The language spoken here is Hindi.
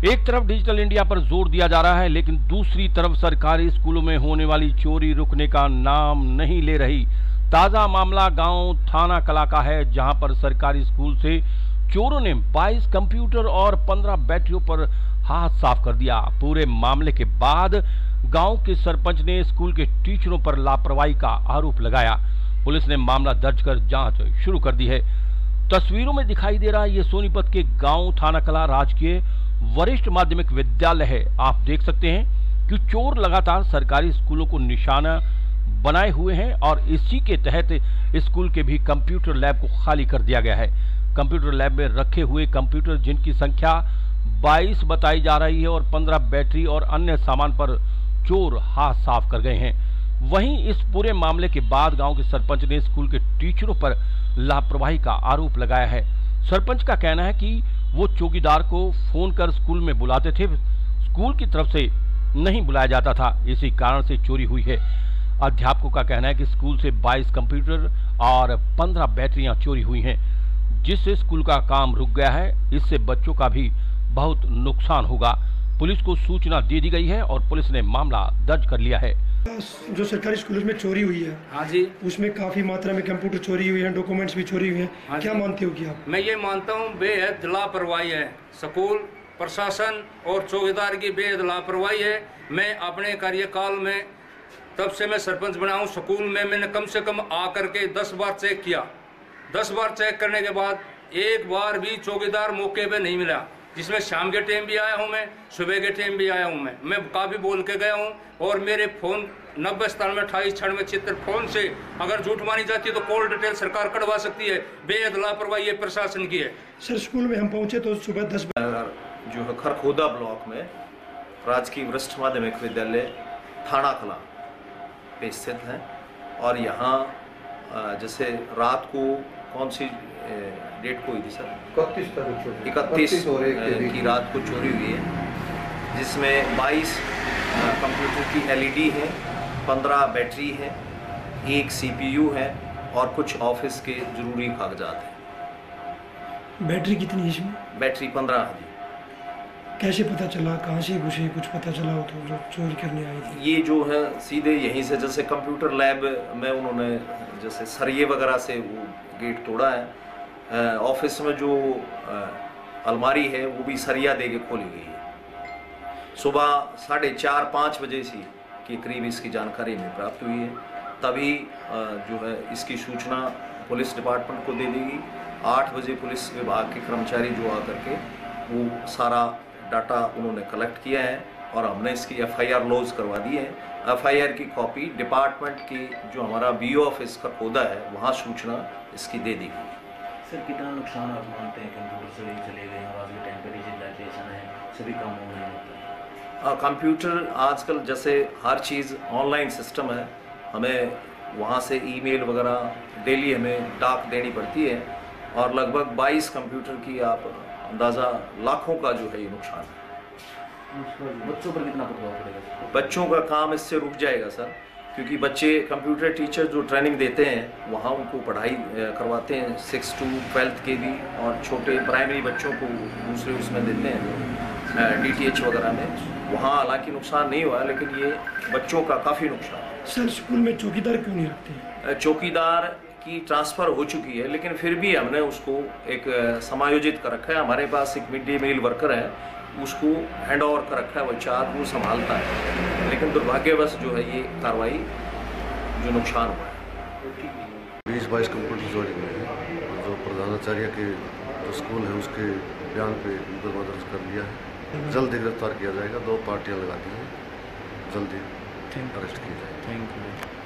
एक तरफ़ डिजिटल इंडिया पर ज़ोर दिया जा रहा है, लेकिन दूसरी तरफ़ सरकारी स्कूलों में होने वाली चोरी रुकने का नाम नहीं ले रही। ताज़ा मामला गाँव थाना कला का है, जहाँ पर सरकारी स्कूल से चोरों ने 22 कंप्यूटर और 15 बैटरियों पर हाथ साफ़ कर दिया। पूरे मामले के बाद गाँव के सरपंच ने स्कूल के टीचरों पर लापरवाही का आरोप लगाया। पुलिस ने मामला दर्ज कर जाँच शुरू कर दी है। तस्वीरों में दिखाई दे रहा है, ये सोनीपत के गाँव थाना कला, राजकीय वरिष्ठ माध्यमिक विद्यालय है। आप देख सकते हैं कि चोर लगातार सरकारी स्कूलों को निशाना बनाए हुए हैं और इसी के तहत स्कूल के भी कंप्यूटर लैब को खाली कर दिया गया है। कंप्यूटर लैब में रखे हुए कंप्यूटर जिनकी संख्या 22 बताई जा रही है और 15 बैटरी और अन्य सामान पर चोर हाथ साफ़ कर गए हैं। वहीं इस पूरे मामले के बाद गाँव के सरपंच ने स्कूल के टीचरों पर लापरवाही का आरोप लगाया है। सरपंच का कहना है कि वो चौकीदार को फ़ोन कर स्कूल में बुलाते थे। स्कूल की तरफ़ से नहीं बुलाया जाता था। इसी कारण से चोरी हुई है। अध्यापकों का कहना है कि स्कूल से 22 कंप्यूटर और 15 बैटरियाँ चोरी हुई हैं, जिससे स्कूल का काम रुक गया है। इससे बच्चों का भी बहुत नुकसान होगा। पुलिस को सूचना दे दी गई है और पुलिस ने मामला दर्ज कर लिया है। जो सरकारी स्कूलों में चोरी हुई है हाँ जी। उसमें काफ़ी मात्रा में कंप्यूटर चोरी हुई है डॉक्यूमेंट्स भी चोरी हुए हाँ। क्या मानते हो कि आप? मैं ये मानता हूँ बेहद लापरवाही है। स्कूल प्रशासन और चौकीदार की बेहद लापरवाही है। मैं अपने कार्यकाल में तब से मैं सरपंच बना हूँ। स्कूल में मैंने कम से कम आकर के दस बार चेक किया। दस बार चेक करने के बाद एक बार भी चौकीदार मौके पे नहीं मिला। जिसमें शाम के टाइम भी आया हूँ मैं सुबह के टाइम भी आया हूँ मैं। मैं काफ़ी बोल के गया हूँ और मेरे फ़ोन नब्बे सतानवे अट्ठाईस छियानवे छिहत्तर फ़ोन से अगर झूठ मानी जाती है तो कॉल डिटेल सरकार कढ़वा सकती है। बेहद लापरवाही ये प्रशासन की है। सर स्कूल में हम पहुँचे तो सुबह दस जो है खरखोदा ब्लॉक में राजकीय वरिष्ठ माध्यमिक विद्यालय थाना कला पे स्थित है। और यहाँ जैसे रात को कौन सी डेट को हुई थी सर। इकतीस तारीख इकतीस के रात को चोरी हुई है जिसमें 22 कंप्यूटर की एलईडी है 15 बैटरी है एक सीपीयू है और कुछ ऑफ़िस के ज़रूरी कागजात हैं। बैटरी कितनी है इसमें? बैटरी 15 है जी। कैसे पता चला? कहाँ से घुसे? कुछ पता चला हो तो जो चोरी करने आई थी। ये जो है सीधे यहीं से जैसे कंप्यूटर लैब में उन्होंने जैसे सरिये वगैरह से वो गेट तोड़ा है ऑफ़िस में जो अलमारी है, वो भी सरिया दे के खोली गई है। सुबह साढ़े चार, पाँच बजे से के करीब इसकी जानकारी हमें प्राप्त हुई है। तभी जो है, इसकी सूचना पुलिस डिपार्टमेंट को दे देगी आठ बजे पुलिस विभाग के कर्मचारी जो आकर के, वो सारा डाटा उन्होंने कलेक्ट किया है और हमने इसकी एफआईआर लॉज करवा दी है। एफआईआर की कॉपी डिपार्टमेंट की, जो हमारा बी ऑफ़िस का खोदा है, वहाँ सूचना इसकी दे दी गई सर कितना नुकसान आप मानते हैं? कंप्यूटर से चले गए और आज के टाइम पे डिजिटलाइजेशन है सभी काम ऑनलाइन होता है। आ, कंप्यूटर आजकल जैसे हर चीज़ ऑनलाइन सिस्टम है। हमें वहाँ से ईमेल वगैरह डेली हमें डाक देनी पड़ती है और लगभग 22 कंप्यूटर की आप अंदाज़ा लाखों का जो है ये नुकसान है। बच्चों पर कितना प्रभाव पड़ेगा? बच्चों का काम इससे रुक जाएगा सर। क्योंकि बच्चे कंप्यूटर टीचर जो ट्रेनिंग देते हैं वहाँ उनको पढ़ाई करवाते हैं सिक्स टू ट्वेल्थ के भी और छोटे प्राइमरी बच्चों को दूसरे उसमें देते हैं डी टी एच वगैरह में। वहाँ हालाँकि नुकसान नहीं हुआ लेकिन ये बच्चों का काफ़ी नुकसान। सर स्कूल में चौकीदार क्यों नहीं रखते? चौकीदार की ट्रांसफ़र हो चुकी है लेकिन फिर भी हमने उसको एक समायोजित कर रखा है। हमारे पास एक मिड डे मील वर्कर है उसको हैंड ओवर कर रखा है वो चार वो संभालता है। लेकिन दुर्भाग्यवश जो है ये कार्रवाई जो नुकसान हुआ है। बीस बाईस कंप्यूटर चोरी हुए हैं और जो प्रधानाचार्य के जो स्कूल है उसके बयान पे मुकदमा दर्ज कर लिया है। जल्द ही गिरफ़्तार किया जाएगा दो पार्टियाँ लगा दी हैं जल्दी अरेस्ट किया जाएगा। Thank you.